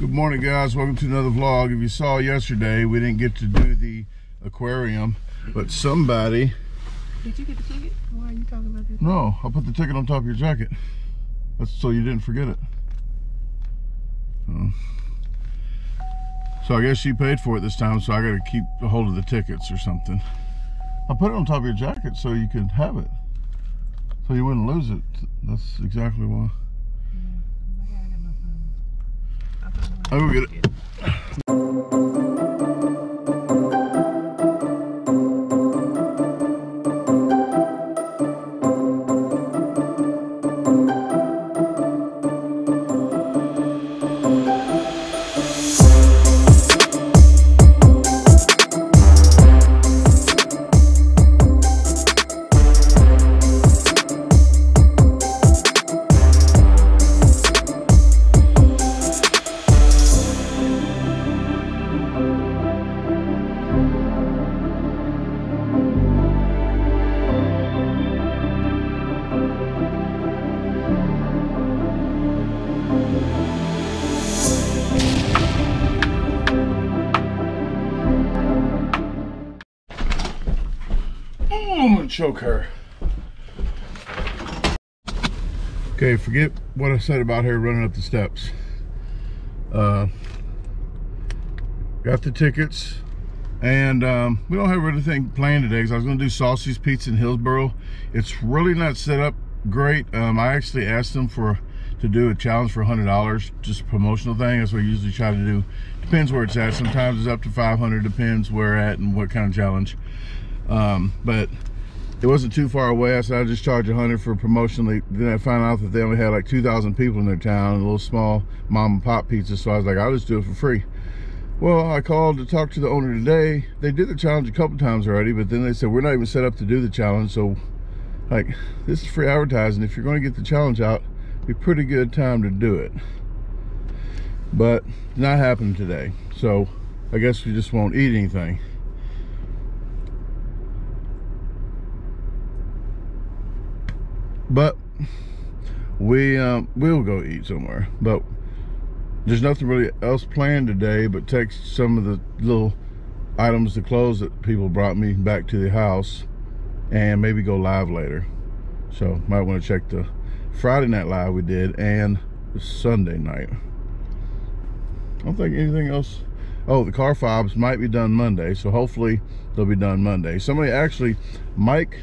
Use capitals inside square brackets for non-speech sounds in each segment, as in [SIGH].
Good morning guys, welcome to another vlog. If you saw yesterday, we didn't get to do the aquarium, but somebody... Did you get the ticket? Why are you talking about this? No, I put the ticket on top of your jacket. That's so you didn't forget it. Oh. So I guess she paid for it this time, so I gotta keep a hold of the tickets or something. I put it on top of your jacket so you could have it. So you wouldn't lose it. That's exactly why. I got it in my phone. I thought it I'll go get it. Forget what I said about her running up the steps. Uh, got the tickets, and um, we don't have anything planned today because I was gonna do Saucy's Pizza in Hillsboro. It's really not set up great. Um, I actually asked them for to do a challenge for $100, just a promotional thing. That's what I usually try to do. Depends where it's at. Sometimes it's up to 500, depends where at and what kind of challenge. Um, but it wasn't too far away. I said I'd just charge a 100 for promotion. They- Then I found out that they only had like 2,000 people in their town, a little small mom and pop pizza. So I was like, I'll just do it for free. Well, I called to talk to the owner today. They did the challenge a couple times already, but then they said we're not even set up to do the challenge. So, like, this is free advertising. If you're going to get the challenge out, be pretty good time to do it. But not happening today. So I guess we just won't eat anything. But we um will go eat somewhere. But there's nothing really else planned today but take some of the little items the clothes that people brought me back to the house and maybe go live later. So might want to check the Friday night live we did and the Sunday night. I don't think anything else. Oh, the car fobs might be done Monday, so hopefully they'll be done Monday. Somebody actually, Mike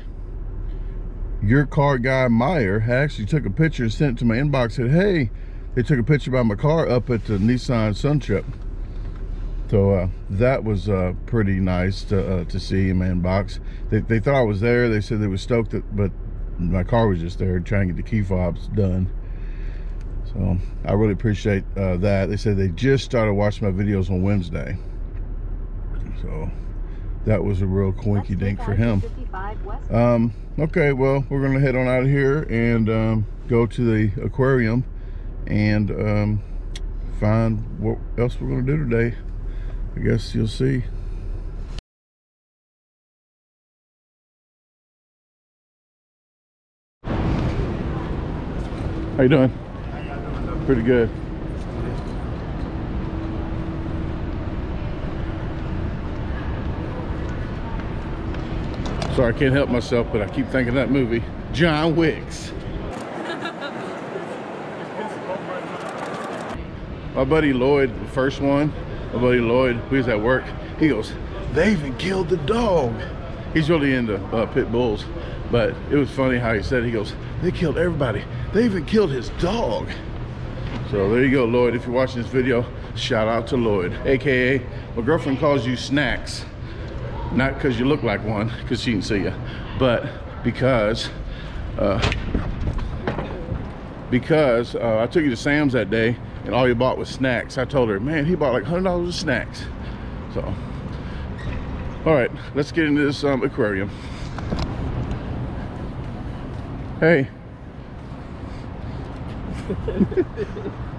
your car guy Meyer actually took a picture and sent it to my inbox said hey they took a picture by my car up at the Nissan Sun Trip. So uh, that was uh, pretty nice to, uh, to see in my inbox. They, they thought I was there. They said they were stoked that but my car was just there trying to get the key fobs done. So I really appreciate uh, that. They said they just started watching my videos on Wednesday. So that was a real coinky dink for him um, okay, well, we're gonna head on out of here and um, go to the aquarium and um, find what else we're gonna do today. I guess you'll see. How you doing? Pretty good. Sorry, I can't help myself, but I keep thinking that movie, John Wicks. my buddy Lloyd, the first one, my buddy Lloyd, was at work, he goes, they even killed the dog. He's really into uh, pit bulls, but it was funny how he said, he goes, they killed everybody. They even killed his dog. So there you go, Lloyd. If you're watching this video, shout out to Lloyd, AKA my girlfriend calls you Snacks. Not because you look like one, because she can see you, but because uh, because uh, I took you to Sam's that day and all you bought was snacks. I told her, man, he bought like $100 of snacks. So, all right, let's get into this um, aquarium. Hey. [LAUGHS]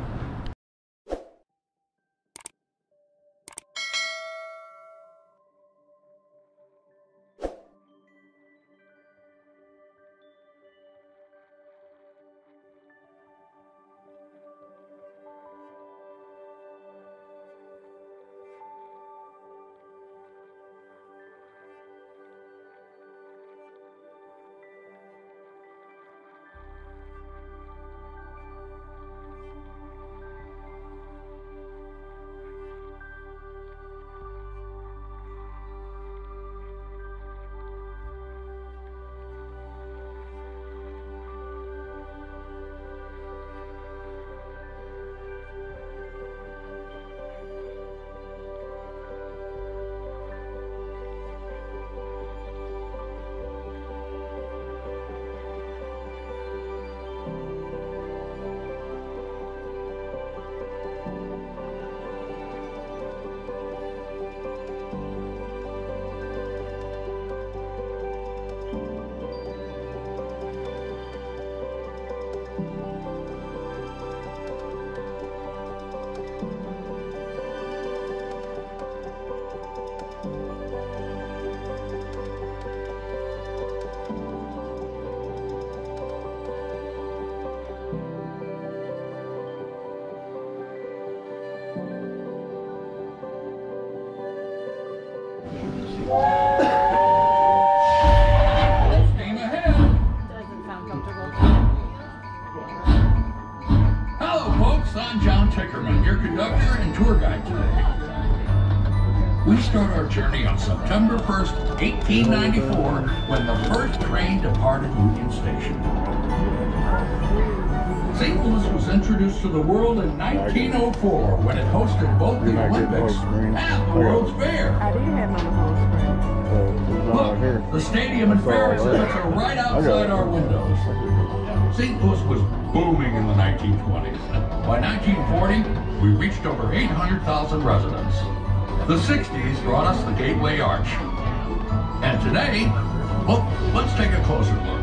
when the first train departed Union Station. St. Louis was introduced to the world in 1904 when it hosted both the Olympics and the World's Fair. I did have my whole screen. Look, the stadium and fair exhibits are right outside our windows. St. Louis was booming in the 1920s. By 1940, we reached over 800,000 residents. The 60s brought us the Gateway Arch. And today, well, let's take a closer look.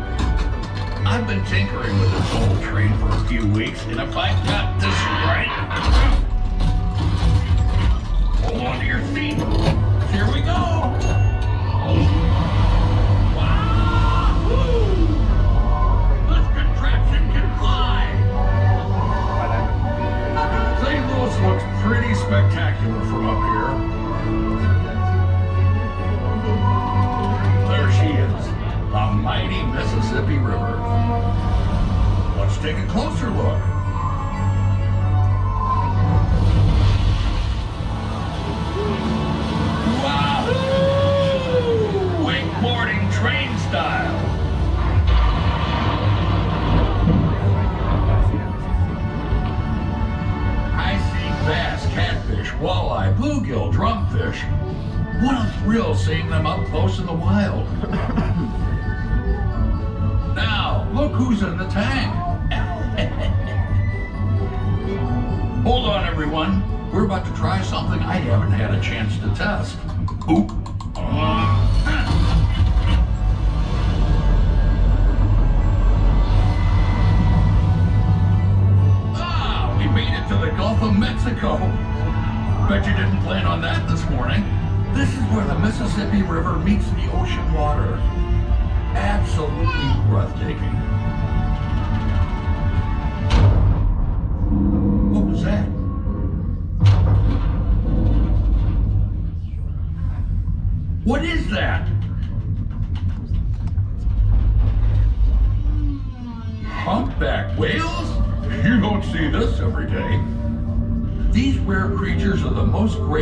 I've been tinkering with this old train for a few weeks, and if I got this right, hold on to your seat. Here we go. Wahoo! This contraption take a closer look.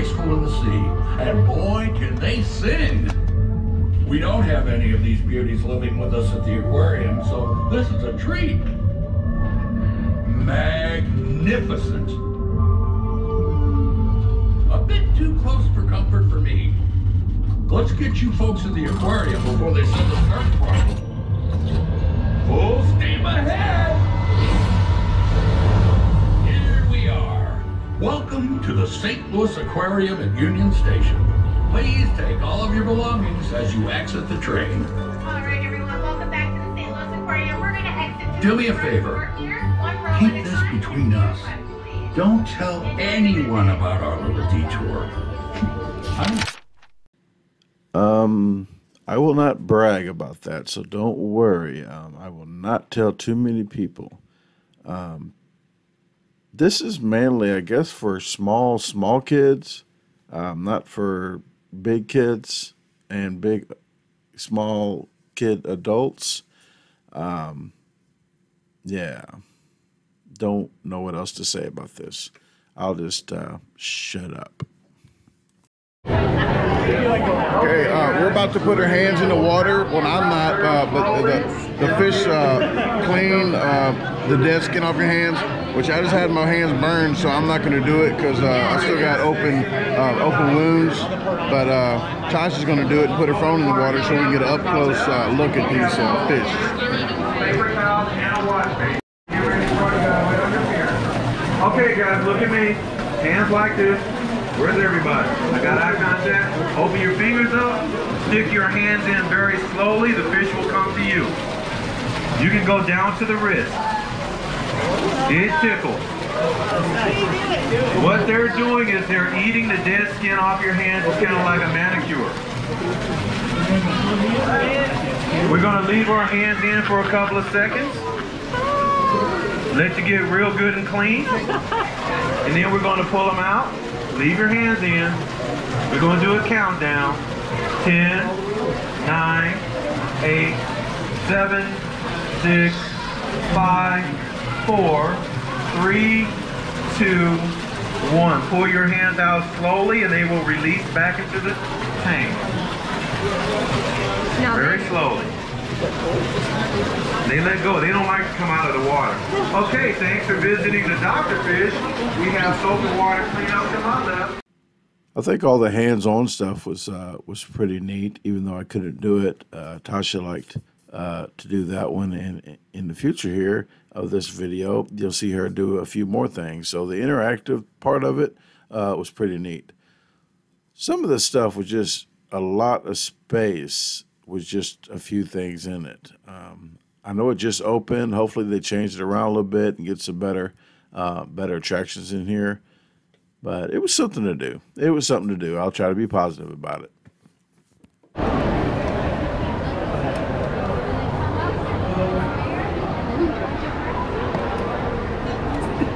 Graceful in the sea, and boy, can they sing! We don't have any of these beauties living with us at the aquarium, so this is a treat. Magnificent. A bit too close for comfort for me. Let's get you folks in the aquarium before they send the search party. Full steam ahead! Welcome to the St. Louis Aquarium at Union Station. Please take all of your belongings as you exit the train. All right, everyone, welcome back to the St. Louis Aquarium. We're going to exit to Do me a favor. door here, one row Keep this time. between us. Don't tell anyone about our little detour. I'm Um, I will not brag about that, so don't worry. Um, I will not tell too many people. Um, this is mainly, I guess, for small, small kids, um, not for big kids and big, small kid adults. Um, yeah, don't know what else to say about this. I'll just uh, shut up. Okay, uh, we're about to put our hands in the water. Well, I'm not, uh, but the, the fish uh, clean uh, the dead skin off your hands, which I just had my hands burned, so I'm not going to do it because uh, I still got open uh, open wounds. But Tosh going to do it and put her phone in the water so we can get an up close uh, look at these fish. Okay, guys, look at me. Hands like this. Where's everybody? I got eye contact. Open your fingers up. Stick your hands in very slowly. The fish will come to you. You can go down to the wrist. It tickles. What they're doing is they're eating the dead skin off your hands. It's kind of like a manicure. We're going to leave our hands in for a couple of seconds. Let you get real good and clean. And then we're going to pull them out. Leave your hands in. We're going to do a countdown. 10, 9, 8, 7, 6, 5, 4, 3, two, one. Pull your hands out slowly and they will release back into the tank. Very slowly. They let go. They don't like to come out of the water. Okay, thanks for visiting the Dr. Fish. We have soap and water cleanup to my left. I think all the hands-on stuff was uh, was pretty neat. Even though I couldn't do it, uh, Tosha liked uh, to do that one. And in the future here of this video, you'll see her do a few more things. So the interactive part of it uh, was pretty neat. Some of the stuff was just a lot of space. with just a few things in it. Um, I know it just opened. Hopefully they changed it around a little bit and get some better uh, better attractions in here. But it was something to do. It was something to do. I'll try to be positive about it.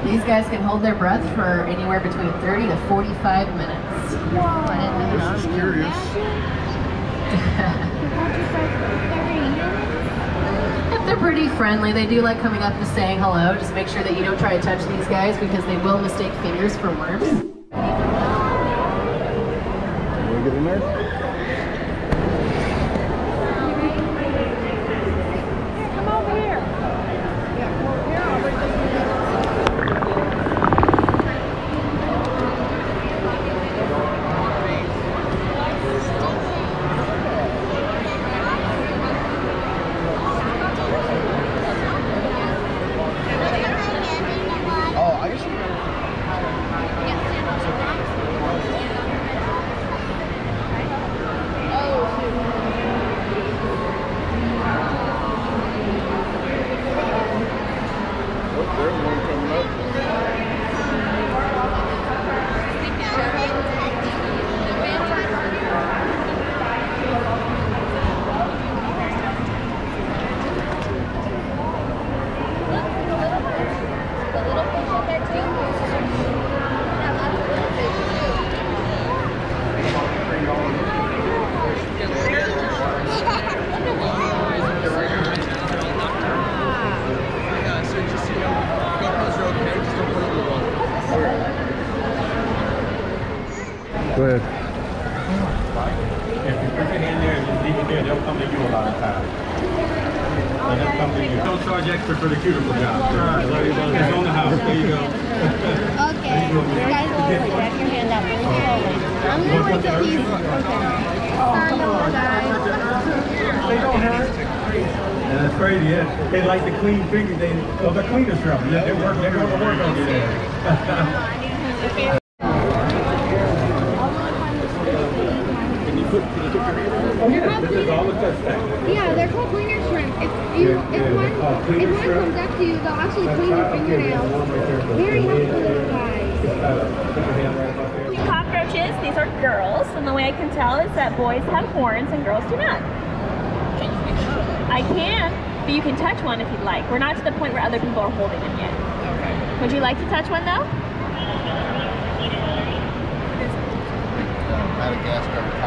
These guys can hold their breath for anywhere between 30 to 45 minutes. This is curious. [LAUGHS] Pretty friendly, they do like coming up and saying hello. Just make sure that you don't try to touch these guys because they will mistake fingers for worms. Want to get in there?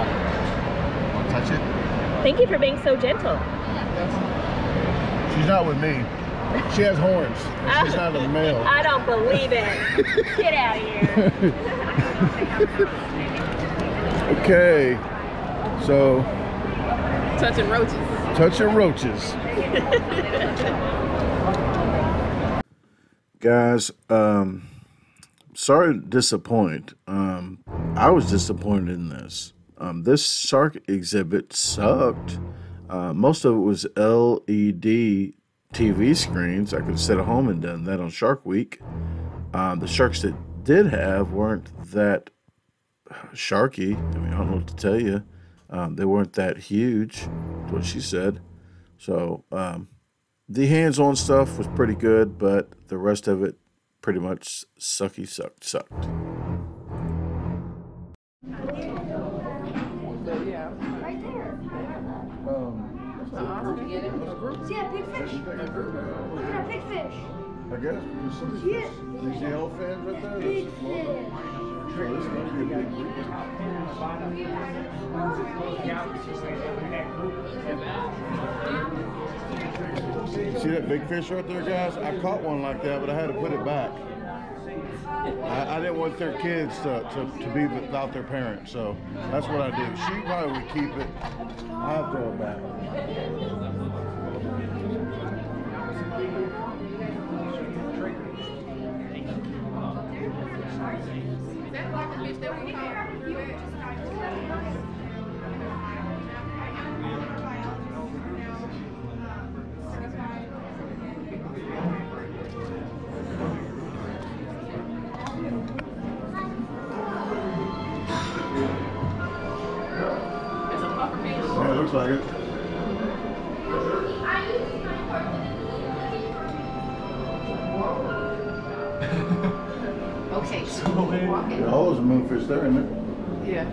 Madagascar cockroach. Want to touch it? Thank you for being so gentle. She's not with me. She has horns. and She's not a male. [LAUGHS] I don't believe it. Get out of here. [LAUGHS] Okay. So, Touching roaches. touching roaches. [LAUGHS] Guys, um, sorry to disappoint. Um, I was disappointed in this. Um, this shark exhibit sucked. Uh, most of it was LED TV screens. I could have at home and done that on Shark Week. Um, the sharks that did have weren't that sharky. I mean, I don't know what to tell you. Um, they weren't that huge, what she said. So um, the hands-on stuff was pretty good, but the rest of it pretty much sucky sucked sucked. Guess because some of these yellow fins right there. Big that's fish. So this must be a big. See that big fish right there, guys? I caught one like that, but I had to put it back. I, I didn't want their kids to, to, to be without their parents, so that's what I do. She probably would keep it. I'll throw it back. Yeah, it all those moonfish there, isn't it? Yeah.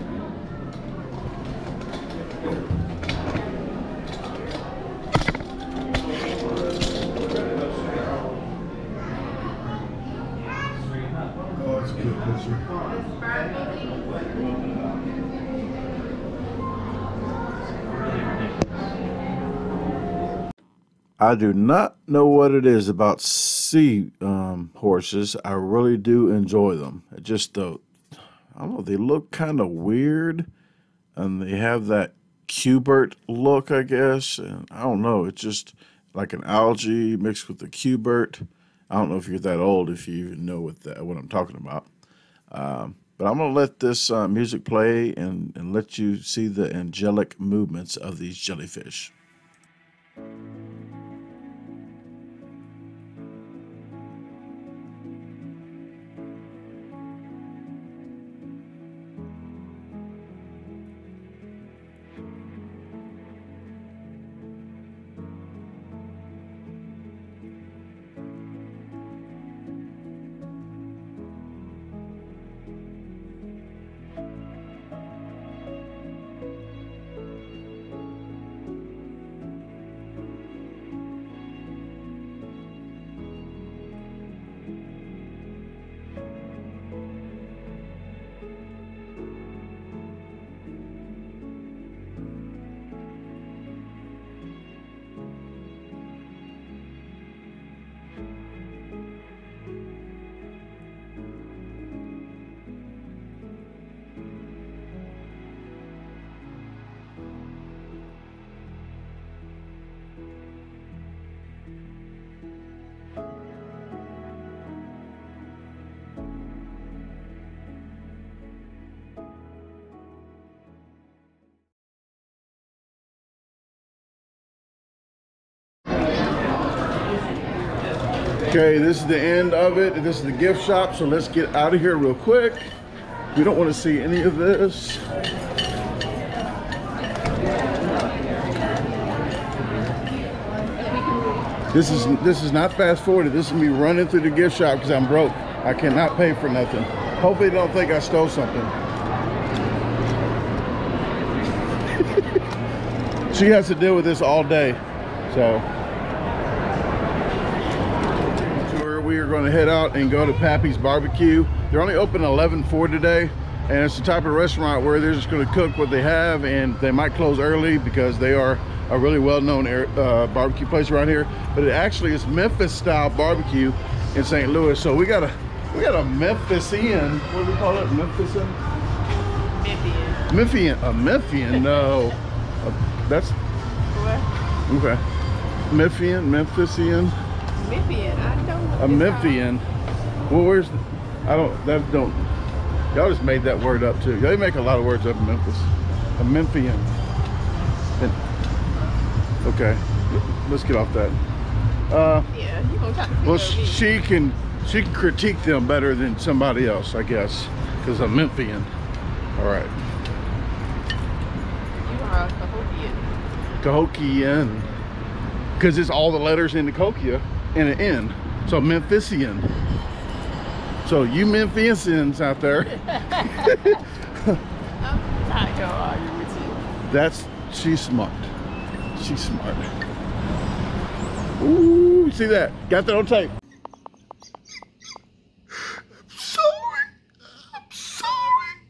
Oh, that's a good picture. I do not know what it is about sea um, horses. I really do enjoy them. It just the, I don't know, they look kind of weird, and they have that cubert look, I guess. And I don't know. It's just like an algae mixed with the cubert. I don't know if you're that old, if you even know what that what I'm talking about. Um, but I'm gonna let this uh, music play and, and let you see the angelic movements of these jellyfish. Okay, this is the end of it. This is the gift shop, so let's get out of here real quick. We don't want to see any of this. This is this is not fast forwarded. This is me running through the gift shop because I'm broke. I cannot pay for nothing. Hopefully they don't think I stole something. [LAUGHS] she has to deal with this all day. So tour, we are going to head out and go to Pappy's Barbecue. They're only open 11-4 today, and it's the type of restaurant where they're just going to cook what they have, and they might close early because they are a really well-known uh, barbecue place around here. But it actually is Memphis-style barbecue in St. Louis. So we got a we got a Memphisian. What do we call it? Memphisan. Memphian. A Memphian? No. Uh, that's okay. Memphian, Memphisian. Memphian, I don't. A Memphian. Well, where's the, I don't that don't y'all just made that word up too. They make a lot of words up in Memphis. A Memphian. Okay, let's get off that. Uh, Yeah, you gonna try to well, she can she can critique them better than somebody else, I guess, because I'm Memphian. All right, You are a Cahokian. Cahokian, because it's all the letters in the Cahokia and an N, so Memphisian. So you Memphians out there. I'm not gonna argue with you. That's she's smart. She's smart. Ooh, see that? Got that on tape. I'm sorry. I'm sorry.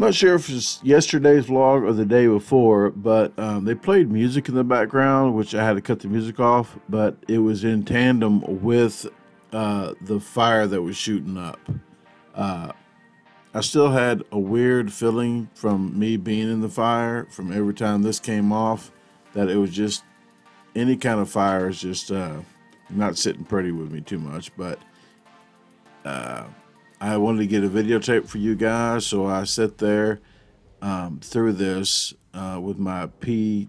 Not sure if it's yesterday's vlog or the day before, but um, they played music in the background, which I had to cut the music off, but it was in tandem with uh, the fire that was shooting up. Uh, I still had a weird feeling from me being in the fire from every time this came off that it was just any kind of fire is just uh, not sitting pretty with me too much. But uh, I wanted to get a videotape for you guys, so I sit there um, through this uh, with my PSTD,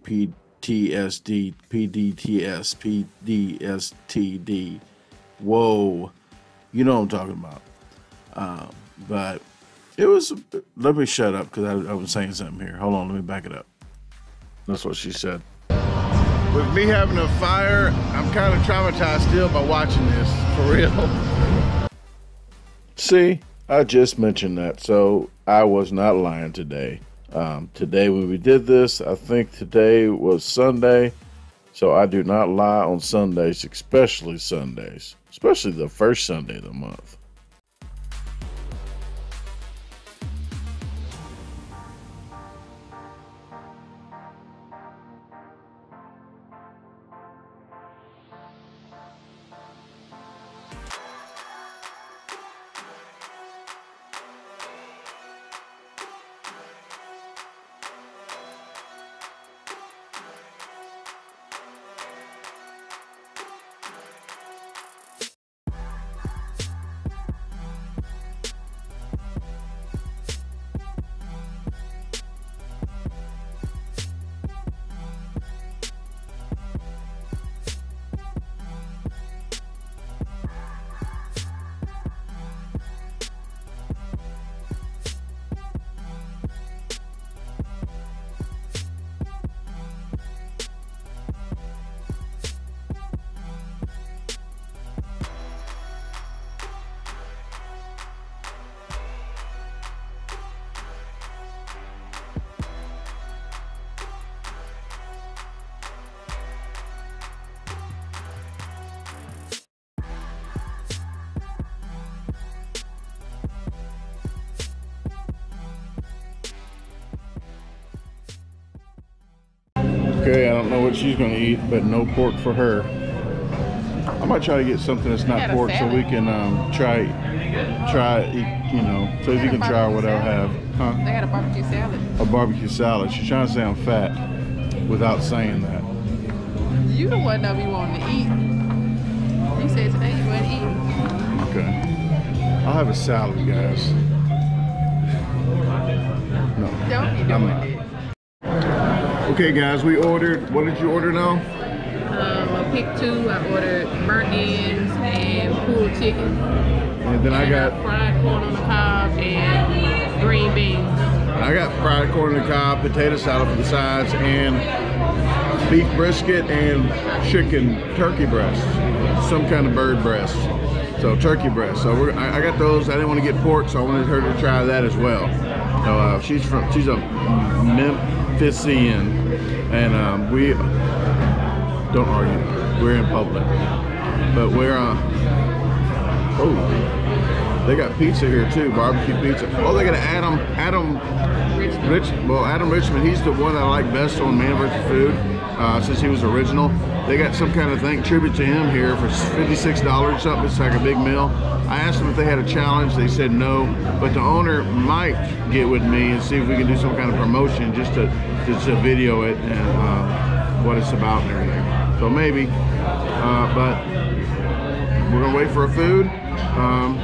PTSD, PDTS, PDSTD. Whoa, you know what I'm talking about. Um, but it was. Let me shut up because I, I was saying something here. Hold on, let me back it up. That's what she said. With me having a fire, I'm kind of traumatized still by watching this, for real. [LAUGHS] See, I just mentioned that, so I was not lying today. Um, today, when we did this, I think today was Sunday, so I do not lie on Sundays, especially Sundays, especially the first Sunday of the month. Know what she's gonna eat, but no pork for her. I might try to get something that's not pork so we can um, try, try, eat, you know, so They you can try what I'll have. Huh? They had a barbecue salad. A barbecue salad. She's trying to say I'm fat without saying that. You the one that be wanting to eat. You said today you wasn't eat. Okay. I'll have a salad, guys. No. Don't be I'm doing not. it. Okay, guys, we ordered. What did you order now? Um, I picked two. I ordered burnt ends and pulled chicken. And then I And, uh, got fried corn on the cob and green beans. I got fried corn on the cob, potato salad for the sides, and beef brisket and chicken turkey breast, some kind of bird breast. So turkey breast. So we're, I, I got those. I didn't want to get pork, so I wanted her to try that as well. So uh, she's from she's a Memphisan, and um, we don't argue. We're in public, but we're uh, oh, they got pizza here too, barbecue pizza. Oh, they got Adam Adam Rich. Well, Adam Richman, he's the one I like best on Man vs. Food uh, since he was original. They got some kind of thing tribute to him here for fifty-six dollars something. It's like a big meal. I asked them if they had a challenge. They said no, but the owner might get with me and see if we can do some kind of promotion just to just to video it and uh, what it's about and everything. So maybe, uh, but we're gonna wait for a food. Um,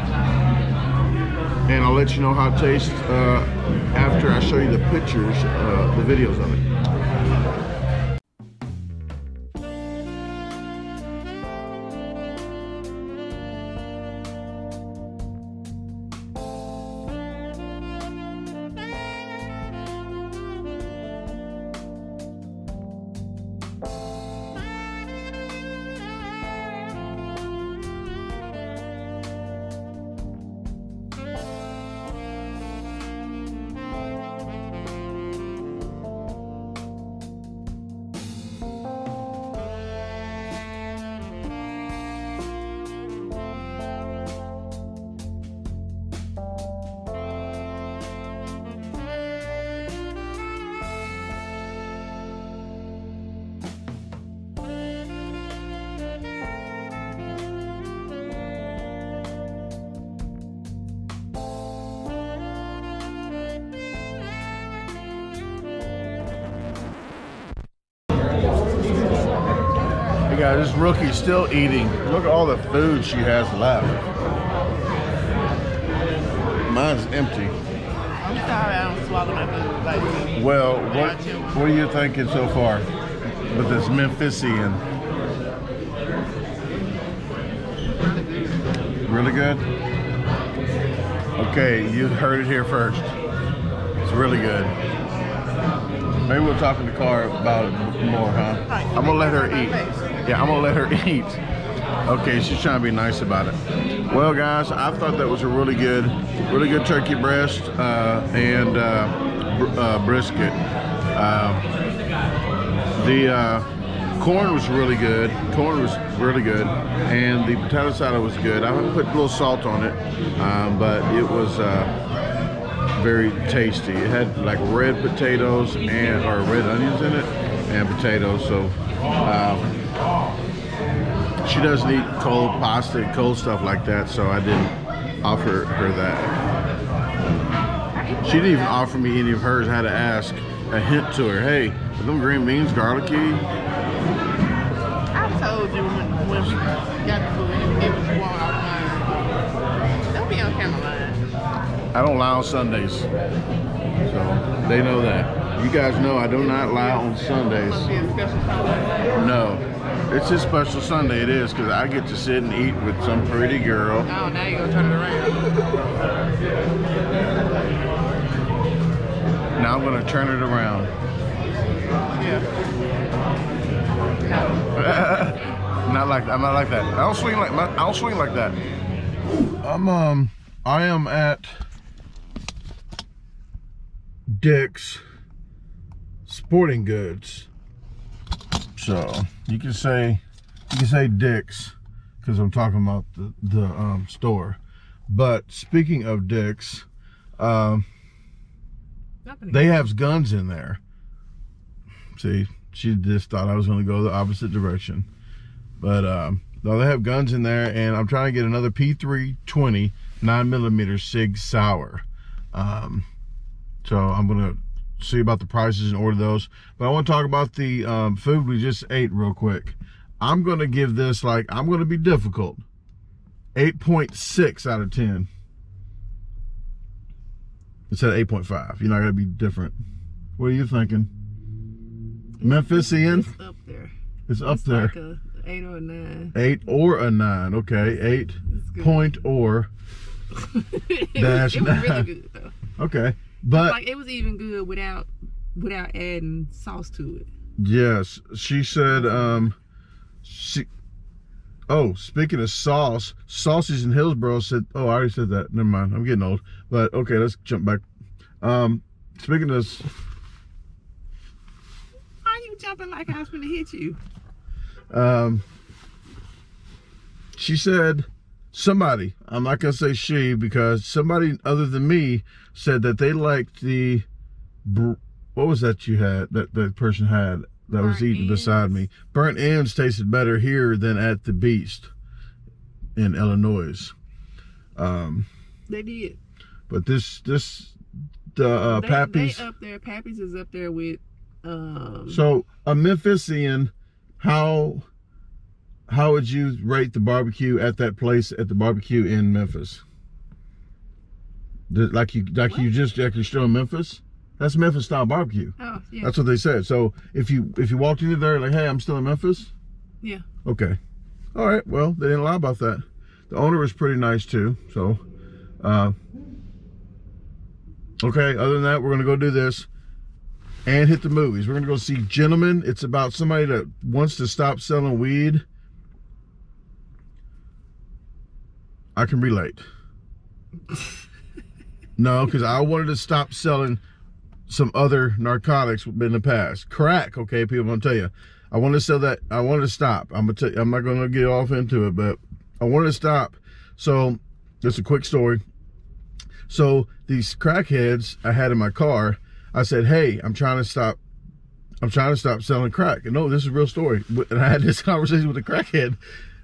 and I'll let you know how it tastes uh, after I show you the pictures, uh, the videos of it. Still eating. Look at all the food she has left. Mine's empty. I'm sorry I don't swallow my food like Well, what what are you thinking so far with this Memphisian? Really good? Okay, you heard it here first. It's really good. Maybe we'll talk in the car about it more, huh? I'm gonna let her eat. Yeah, I'm gonna let her [LAUGHS] eat. Okay, she's trying to be nice about it. Well, guys, I thought that was a really good, really good turkey breast uh, and uh, br- uh, brisket. Uh, the uh, corn was really good. Corn was really good, and the potato salad was good. I put a little salt on it, um, but it was uh, very tasty. It had like red potatoes and or red onions in it, and potatoes. So. Um, she doesn't eat cold pasta and cold stuff like that, so I didn't offer her that. She didn't even offer me any of hers. I had to ask a hint to her. Hey, are them green beans garlicky? I told you when, when we got I don't lie on Sundays, so they know that. You guys know I do not lie on Sundays. Must be a special Sunday. No, it's a special Sunday. It is because I get to sit and eat with some pretty girl. Oh, now you're gonna turn it around. Now I'm gonna turn it around. Yeah. [LAUGHS] not like I'm not like that. I don't swing like I don't swing like that. I'm um I am at Dick's Sporting Goods. So you can say you can say Dick's because I'm talking about the the um, store. But speaking of Dick's, um, they have guns in there. See, she just thought I was going to go the opposite direction. But um, no, they have guns in there, and I'm trying to get another P320 9 millimeter Sig Sauer. Um, so I'm going to see about the prices and order those. But I want to talk about the um, food we just ate real quick. I'm going to give this like I'm going to be difficult. 8.6 out of 10. Instead of 8.5. You're not going to be different. What are you thinking? Memphisian? It's up there. It's up It's there. like a eight or a nine. Eight or a nine. Okay, eight point or. [LAUGHS] Dash was really good though. Okay, but like it was even good without without adding sauce to it. yes, she said. Um, she. Oh, speaking of sauce, Saucies in Hillsboro said. Oh, I already said that. Never mind. I'm getting old. But okay, let's jump back. Um, speaking of Why are you jumping like I was gonna hit you? um, she said somebody i'm not going to say she because somebody other than me said that they liked the what was that you had that that person had that was Burnt eating beside me burnt ends tasted better here than at the beast in illinois um They did. but this this the uh they, Pappy's they up there. Pappy's is up there with um So a Memphisian, how how would you rate the barbecue at that place at the barbecue in Memphis? Like you like you just like you're still in Memphis? That's Memphis style barbecue. oh yeah That's what they said. So if you if you walked into there like, hey, I'm still in Memphis. yeah Okay. All right. Well, they didn't lie about that. The owner was pretty nice too. So, uh, okay. Other than that, we're gonna go do this and hit the movies. We're gonna go see Gentlemen. It's about somebody that wants to stop selling weed. I can relate. [LAUGHS] no, because I wanted to stop selling some other narcotics in the past. Crack, okay, people, I'm gonna tell you. I want to sell that. I want to stop. I'm gonna. Tell, you. I'm not gonna get off into it, but I want to stop. So, just a quick story. So these crackheads I had in my car, I said, "Hey, I'm trying to stop. I'm trying to stop selling crack." And no, this is a real story. And I had this [LAUGHS] conversation with a crackhead,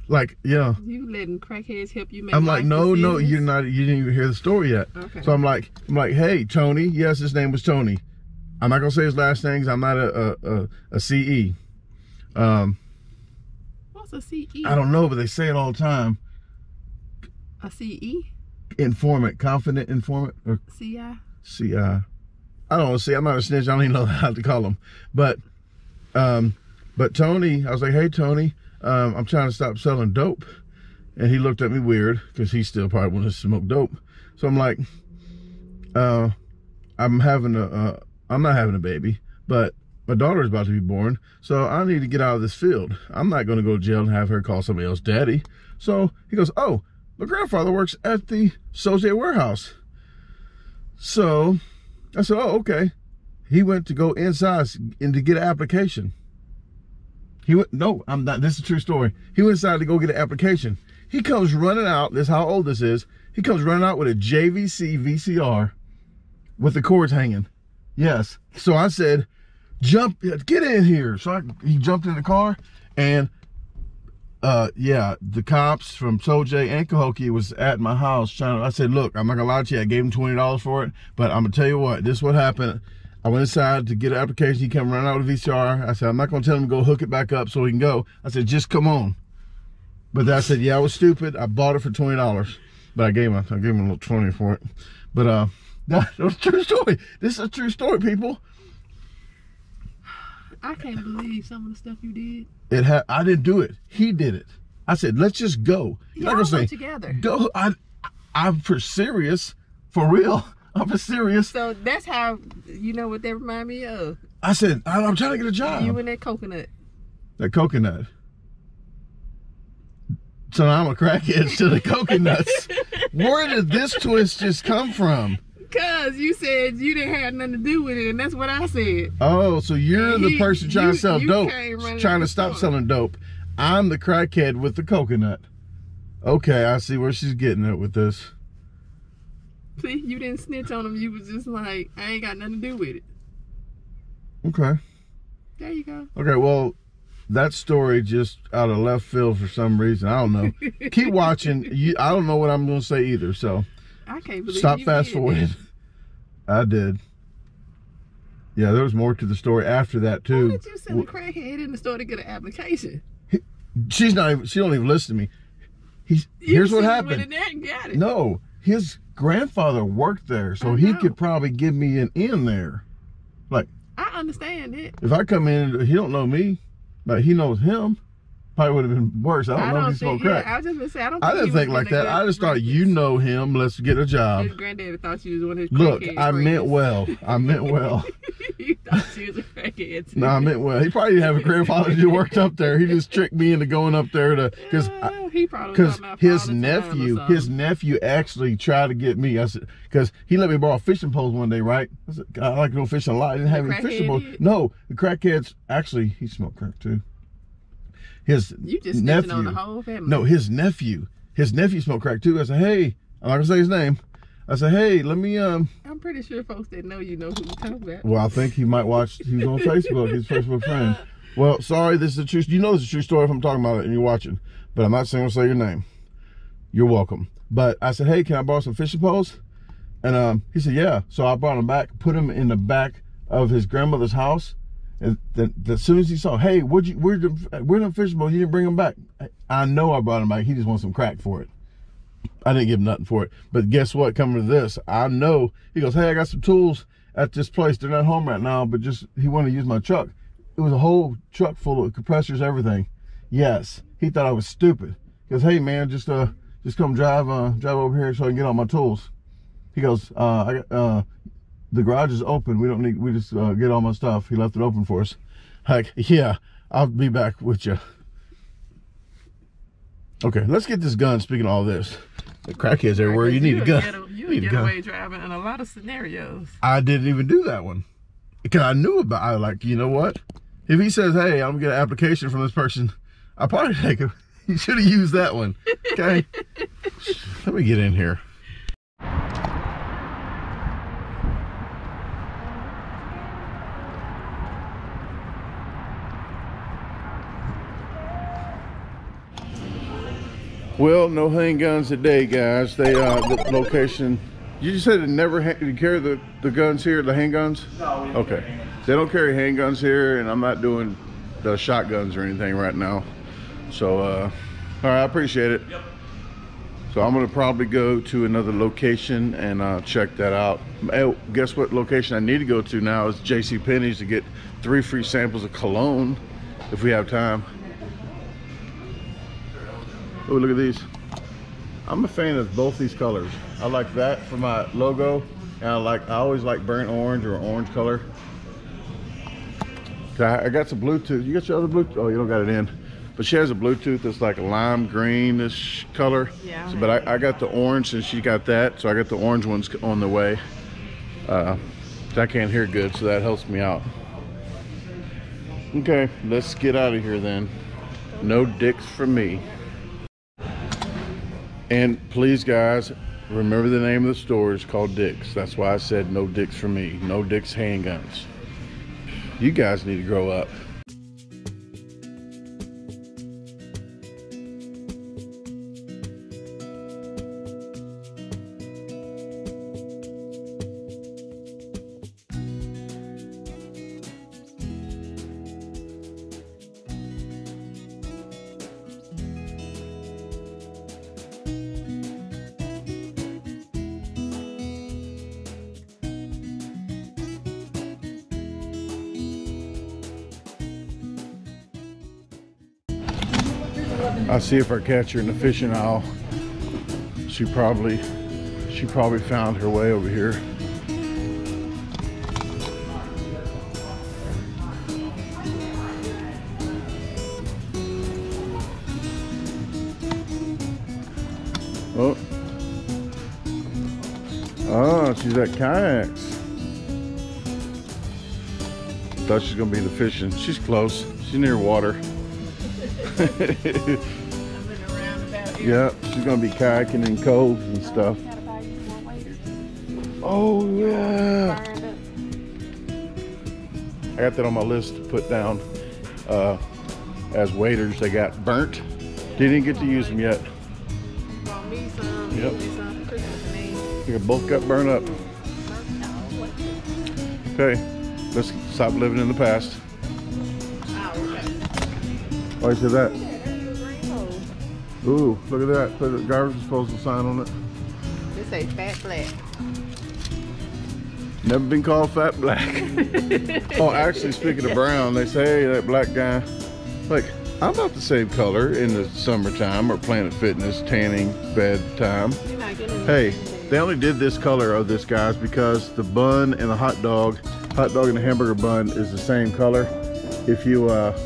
like, yeah. you letting crackheads help you make I'm like, no, no, you're not. You didn't even hear the story yet. Okay. So I'm like, I'm like, hey, Tony. Yes, his name was Tony. I'm not gonna say his last name. 'cause I'm not a a, a, a CE. Um, What's a CE? I don't know, but they say it all the time. A CE? Informant, confident informant, or CI? CI. I don't know. See, I'm not a snitch. I don't even know [LAUGHS] how to call them. But, um, but Tony, I was like, hey Tony, um, I'm trying to stop selling dope, and he looked at me weird because he still probably wanted to smoke dope. So I'm like, uh, I'm having a, uh, I'm not having a baby, but my daughter is about to be born, so I need to get out of this field. I'm not going to go to jail and have her call somebody else daddy. So he goes, oh, my grandfather works at the Sauget warehouse. So I said, oh, okay. He went to go inside and to get an application. He went, no, I'm not, this is a true story. He went inside to go get an application. He comes running out, this is how old this is. He comes running out with a JVC VCR with the cords hanging. Yes. So I said, jump, get in here. So I, he jumped in the car and uh yeah the cops from Sauget and Cahokia was at my house trying to, I said look I'm not gonna lie to you I gave him twenty dollars for it but I'm gonna tell you what this is what happened I went inside to get an application he came running out of a VCR I said I'm not gonna tell him to go hook it back up so he can go I said just come on but I said yeah I was stupid I bought it for twenty dollars but I gave him I gave him a little 20 for it but uh [LAUGHS] that was a true story this is a true story people I can't believe some of the stuff you did. It had I didn't do it. He did it. I said, let's just go. You're not gonna say together. go. I I'm for serious. For real. I'm for serious. So that's how you know what that remind me of. I said, I, I'm trying to get a job. You and that coconut. that coconut. So now I'm a crackhead to the coconuts. [LAUGHS] Where did this twist just come from? Cause you said you didn't have nothing to do with it, and that's what I said. Oh, so you're the person trying you- to sell dope, trying to stop store. selling dope. I'm the crackhead with the coconut. Okay, I see where she's getting at with this. See, [LAUGHS] you didn't snitch on him. You was just like, I ain't got nothing to do with it. Okay. There you go. Okay, well, that story just out of left field for some reason. I don't know. [LAUGHS] Keep watching. You, I don't know what I'm going to say either. So I can't believe stop fast forwarding. I did. Yeah, there was more to the story after that that. Why too. did you send a crackhead in the store to get an application? She's not even. She don't even listen to me. He's You here's what happened. in there and got it. No, his grandfather worked there, so he could probably give me an in there. Like I understand it. if I come in, he don't know me, but he knows him. Probably would have been worse. I don't know if he smoked crack. Yeah, I was just gonna say I don't. I didn't think like that. I just thought you know him. Let's get a job. His granddaddy thought you was one of his Look, I meant well. I meant [LAUGHS] well. you thought you was a crackhead. No, I meant well. He probably didn't have a grandfather that worked up there. He just tricked me into going up there to because he probably because his Father Time or nephew his nephew actually tried to get me. I said because he let me borrow fishing poles one day, right? I, said, I like to go fishing a lot. I didn't have The any fishing poles. No, the crackheads actually he smoked crack too. His You just nephew. on the whole family. No, his nephew. His nephew smoked crack too. I said, hey, I'm not gonna say his name. I said, hey, let me um I'm pretty sure folks that know you know who you're talking about. Well, I think he might watch. He's on Facebook. His Facebook friend. Well, sorry, this is a true. You know, it's a true story if I'm talking about it and you're watching. But I'm not saying I'll say your name. You're welcome. But I said, hey, can I borrow some fishing poles? And um, he said, yeah. So I brought him back, put him in the back of his grandmother's house. And then as soon as he saw, hey, where'd you, where'd the, where'd the fishing poles? You didn't bring them back. I know I brought him back. He just wants some crack for it. I didn't give him nothing for it. But guess what? Coming to this, I know. He goes, hey, I got some tools at this place. They're not home right now, but just he wanted to use my truck. It was a whole truck full of compressors, everything. Yes, he thought I was stupid. He goes, hey man, just uh, just come drive uh, drive over here so I can get all my tools. He goes, uh, I got uh, the garage is open. We don't need. We just uh, get all my stuff. He left it open for us. Like, yeah, I'll be back with you. Okay, let's get this gun. Speaking of all this, the crackheads everywhere. You need a a gun. Ghetto, you You a need a gun. getaway driver in a lot of scenarios. I didn't even do that one because I knew about. I like, you know what? If he says, "Hey, I'm gonna get an application from this person," I probably [LAUGHS] take him. [LAUGHS] You should have used that one. Okay. [LAUGHS] Let me get in here. Well, no handguns today, guys. They uh, the location. You just said they never you carry the the guns here, the handguns. No, we don't Okay. carry. They don't carry handguns here, and I'm not doing the shotguns or anything right now. So, uh, all right, I appreciate it. Yep. So I'm gonna probably go to another location and uh, check that out. Oh, guess what location I need to go to now is J.C. Penney's to get three free samples of cologne if we have time. Oh, look at these. I'm a fan of both these colors. I like that for my logo, and I like I always like burnt orange or orange color. I I got some Bluetooth. You got your other Bluetooth? Oh, you don't got it in. But she has a Bluetooth that's like a lime greenish color. Yeah, So, but I, I got the orange and she got that. So I got the orange ones on the way. Uh, I can't hear good, so that helps me out. Okay, let's get out of here then. No dicks for me. And please, guys, remember the name of the store is called Dick's. That's why I said no dicks for me. No dicks handguns. You guys need to grow up. I'll see if I catch her in the fishing aisle. She probably, she probably found her way over here. Oh. Oh, she's at kayaks. Thought she's gonna be in the fishing. She's close. She's near water. [LAUGHS] Yeah, she's gonna be kayaking in coves and stuff. Oh yeah. I got that on my list to put down uh, as waiters. They got burnt. Didn't get to use them yet. Want me some, Yep. give me some for Christmas and me. They both got burned up. Okay, let's stop living in the past. Why say that? Ooh, look at that. Put a garbage disposal sign on it. This say fat black. Never been called fat black. [LAUGHS] oh, actually, speaking of brown, they say, hey, that black guy. Like, I'm about the same color in the summertime or Planet Fitness tanning bed time. Getting Hey, they only did this color of this, guys, because the bun and the hot dog, hot dog and the hamburger bun is the same color. If you, uh,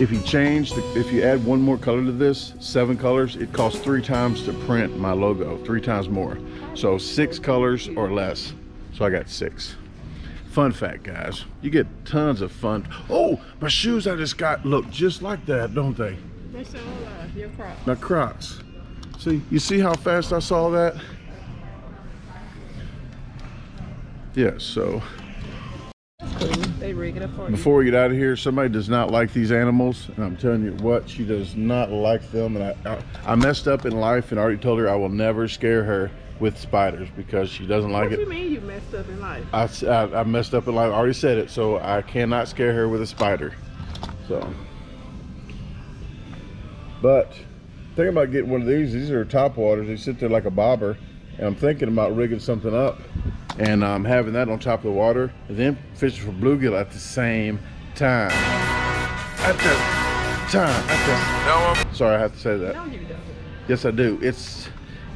if you change, the, if you add one more color to this, seven colors, it costs three times to print my logo, three times more. So six colors or less. So I got six. Fun fact, guys, you get tons of fun. Oh, my shoes I just got look just like that, don't they? They show uh, your crop. Now Crocs. See, you see how fast I saw that? Yeah, so They rig it up for you. before we get out of here, somebody does not like these animals, and I'm telling you what, she does not like them. And I, I, I messed up in life and already told her I will never scare her with spiders because she doesn't like What it. What do you mean you messed up in life? I, I messed up in life. I already said it, so I cannot scare her with a spider. So, but thinking about getting one of these. These are top waters. They sit there like a bobber, and I'm thinking about rigging something up and um, having that on top of the water, and then fishing for bluegill at the same time. At the time. At the. Sorry, I have to say that. No, you don't. Yes, I do. It's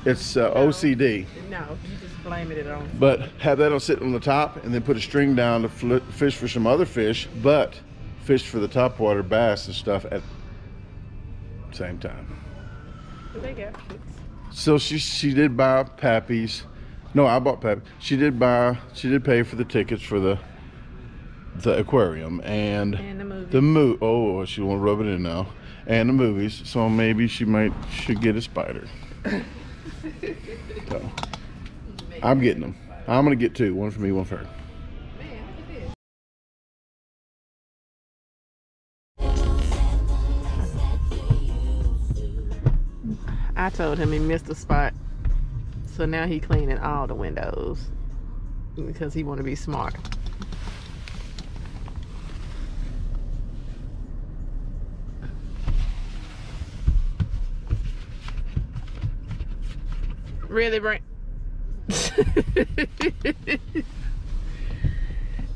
it's uh, OCD. No, you just blaming it on. But have that on sitting on the top and then put a string down to fl- fish for some other fish, but fish for the topwater bass and stuff at the same time. But they got fixed. So she she did buy Pappy's. No, I bought Pappy. She did buy. She did pay for the tickets for the the aquarium and And the movie. the mo. Oh, she want to rub it in now. And the movies. So maybe she might should get a spider. [COUGHS] so, I'm getting them. I'm gonna get two. One for me, one for her. I told him he missed a spot. So now he cleaning all the windows because he want to be smart. Really, Brent? [LAUGHS]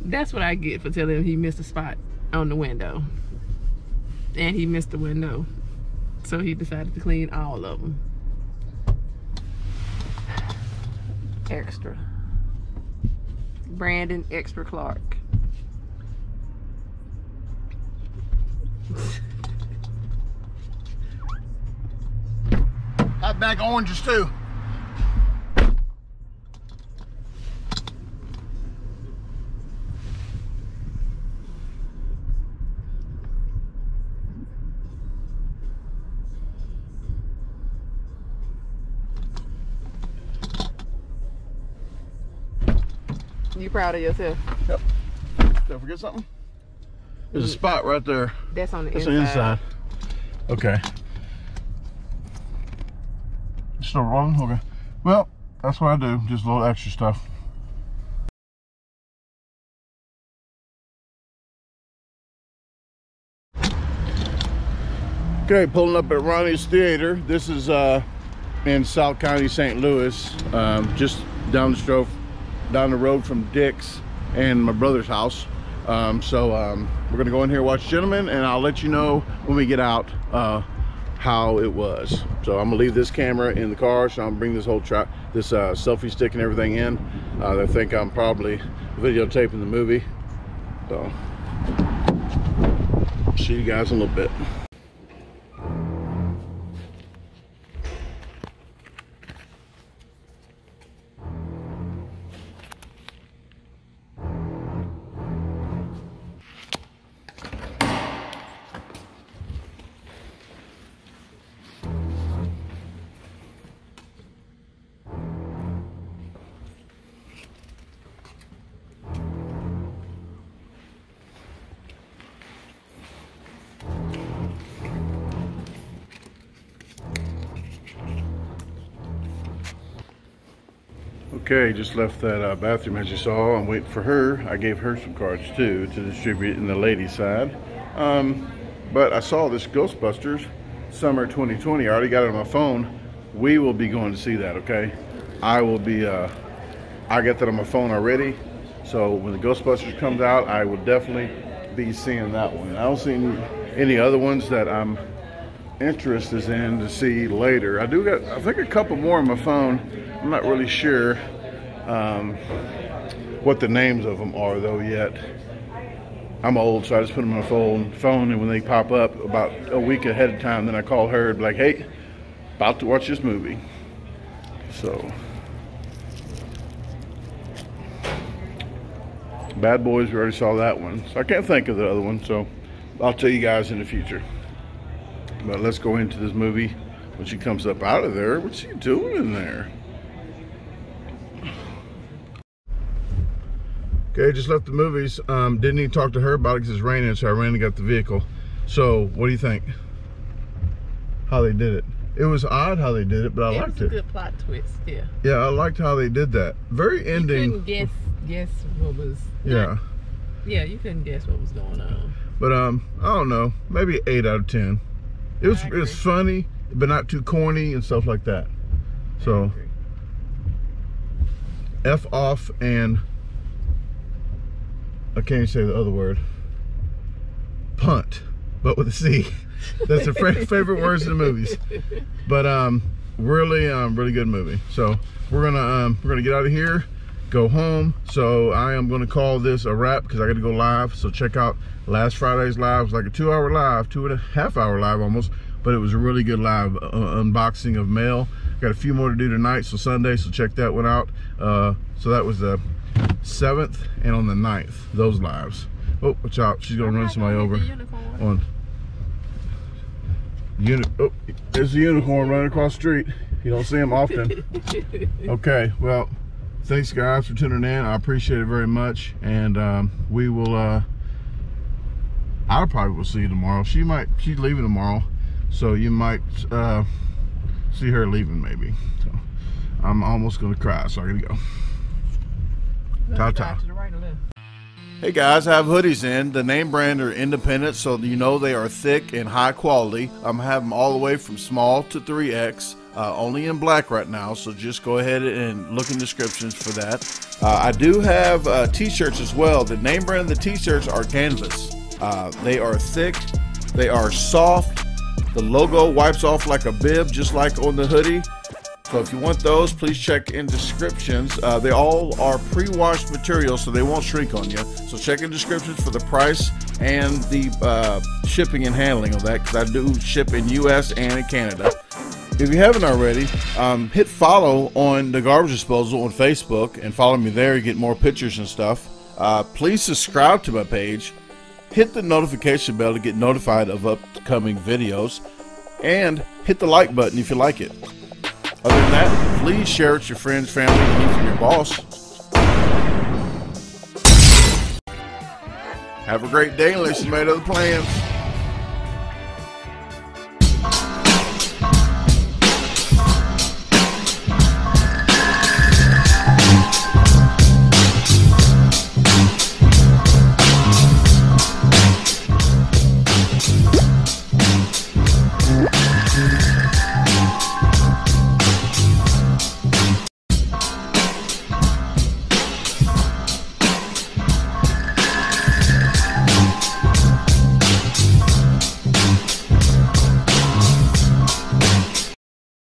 That's what I get for telling him he missed a spot on the window. And he missed the window. So he decided to clean all of them. Extra. Brandon Extra Clark. Got back oranges too. You proud of yourself? Yep. Did I forget something? There's a spot right there. That's on the That's inside. the inside. Okay. Still wrong? Okay. Well, that's what I do. Just a little extra stuff. Okay, pulling up at Ronnie's Theater. This is uh, in South County, St. Louis, um, just down the road, down the road from Dick's and my brother's house. Um, so um, we're gonna go in here watch Gentlemen, and I'll let you know when we get out uh, how it was. So I'm gonna leave this camera in the car, so I'm gonna bring this whole trap, this uh, selfie stick and everything in. Uh, they think I'm probably videotaping the movie. So see you guys in a little bit. Okay, just left that uh, bathroom as you saw. I'm waiting for her. I gave her some cards too to distribute in the ladies side. Um, but I saw this Ghostbusters Summer 2020. I already got it on my phone. We will be going to see that, okay? I will be, uh, I got that on my phone already. So when the Ghostbusters comes out, I will definitely be seeing that one. I don't see any, any other ones that I'm interested in to see later. I do got, I think a couple more on my phone. I'm not really sure um, what the names of them are though yet. I'm old, so I just put them on my phone, phone, and when they pop up about a week ahead of time, then I call her and be like, hey, about to watch this movie. So, Bad Boys, we already saw that one. So I can't think of the other one, so I'll tell you guys in the future. But let's go into this movie. When she comes up out of there, what's she doing in there? Okay, just left the movies. Um, didn't even talk to her about it because it's raining, so I ran and got the vehicle. So, what do you think? How they did it? It was odd how they did it, but I liked it liked was a it. good plot twist, yeah. Yeah, I liked how they did that. Very You ending. couldn't guess guess what was Yeah, yeah, you couldn't guess what was going on. but um, I don't know. Maybe eight out of ten. It was it was funny, but not too corny and stuff like that. So. F off and I can't even say the other word. Punt, but with a C. That's the favorite words in the movies. But um, really, um, really good movie. So we're gonna um, we're gonna get out of here, go home. So I am gonna call this a wrap because I got to go live. So check out last Friday's live. It was like a two-hour live, two and a half hour live almost, but it was a really good live uh, unboxing of mail. Got a few more to do tonight, so Sunday. So check that one out. Uh, so that was the seventh and on the 9th, those lives. Oh, watch out! She's gonna run somebody over on uni oh, there's a unicorn running across the street. You don't see them often. [LAUGHS] Okay well thanks guys for tuning in. I appreciate it very much. And um, we will uh i probably will see you tomorrow. She might she's leaving tomorrow. So you might uh see her leaving maybe. So i'm almost gonna cry so i gotta go Ta-ta. Right? Hey guys, I have hoodies in. The name brand are independent, so you know they are thick and high quality. I'm having them all the way from small to 3X. uh, only in black right now. So just go ahead and look in descriptions for that. Uh, I do have uh, t-shirts as well. The name brand of the t-shirts are Canvas. Uh, they are thick, they are soft. The logo wipes off like a bib, just like on the hoodie. So if you want those, please check in descriptions. Uh, they all are pre-washed material, so they won't shrink on you. So check in descriptions for the price and the uh, shipping and handling of that, because I do ship in U.S. and in Canada. If you haven't already, um, hit follow on the Garbage Disposal on Facebook and follow me there. You get more pictures and stuff. Uh, please subscribe to my page. Hit the notification bell to get notified of upcoming videos. And hit the like button if you like it. Other than that, please share it with your friends, family, and even your boss. Have a great day unless you made other plans.